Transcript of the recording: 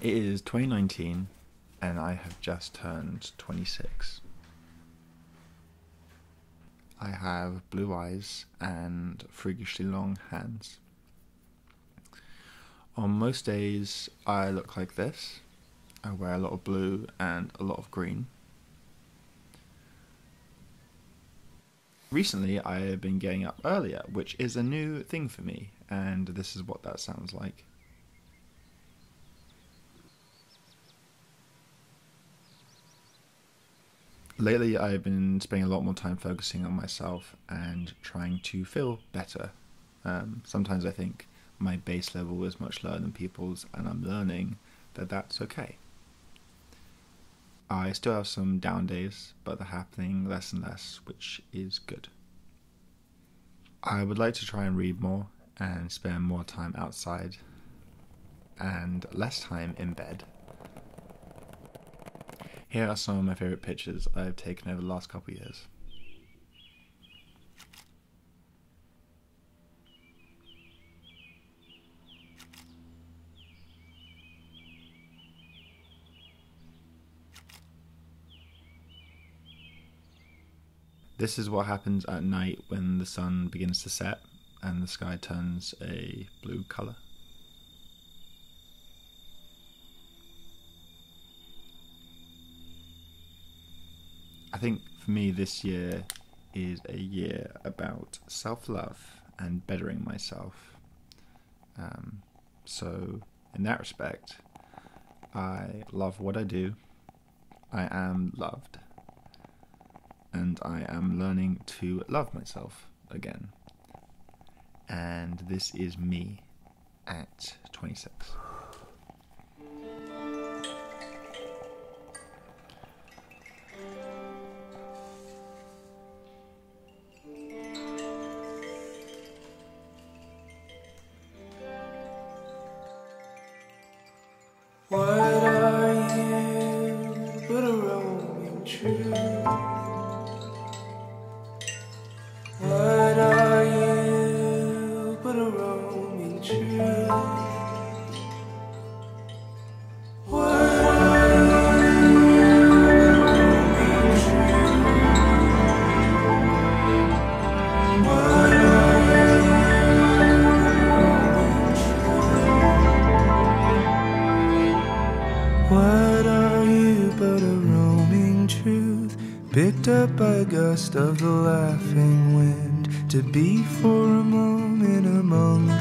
It is 2019 and I have just turned 26. I have blue eyes and freakishly long hands. On most days, I look like this. I wear a lot of blue and a lot of green. Recently, I have been getting up earlier, which is a new thing for me, and this is what that sounds like. Lately, I've been spending a lot more time focusing on myself and trying to feel better. Um, sometimes I think my base level is much lower than people's, and I'm learning that that's okay. I still have some down days, but they're happening less and less, which is good. I would like to try and read more and spend more time outside and less time in bed. Here are some of my favourite pictures I've taken over the last couple of years. This is what happens at night when the sun begins to set and the sky turns a blue colour. I think for me, this year is a year about self love and bettering myself. Um, so, in that respect, I love what I do. I am loved and I am learning to love myself again. And this is me at 26. What are you but a roaming truth, picked up by a gust of the laughing wind, to be for a moment among the